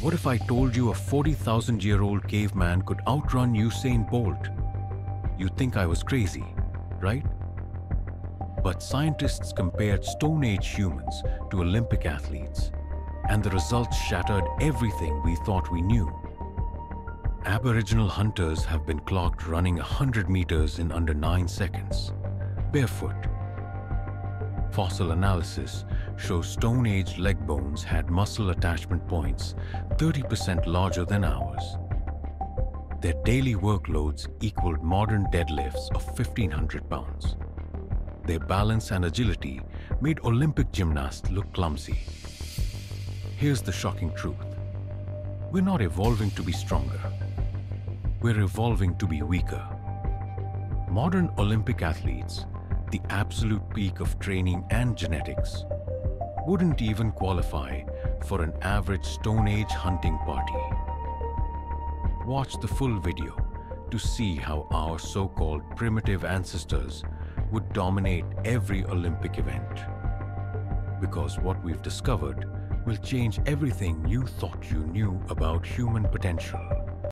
What if I told you a 40,000 year old caveman could outrun Usain Bolt? You'd think I was crazy, right? But scientists compared Stone Age humans to Olympic athletes, and the results shattered everything we thought we knew. Aboriginal hunters have been clocked running 100 meters in under 9 seconds, barefoot. Fossil analysis shows Stone Age leg bones had muscle attachment points 30% larger than ours. Their daily workloads equaled modern deadlifts of 1500 pounds. Their balance and agility made Olympic gymnasts look clumsy. Here's the shocking truth. We're not evolving to be stronger. We're evolving to be weaker. Modern Olympic athletes, the absolute peak of training and genetics, wouldn't even qualify for an average Stone Age hunting party. Watch the full video to see how our so-called primitive ancestors would dominate every Olympic event. Because what we've discovered will change everything you thought you knew about human potential.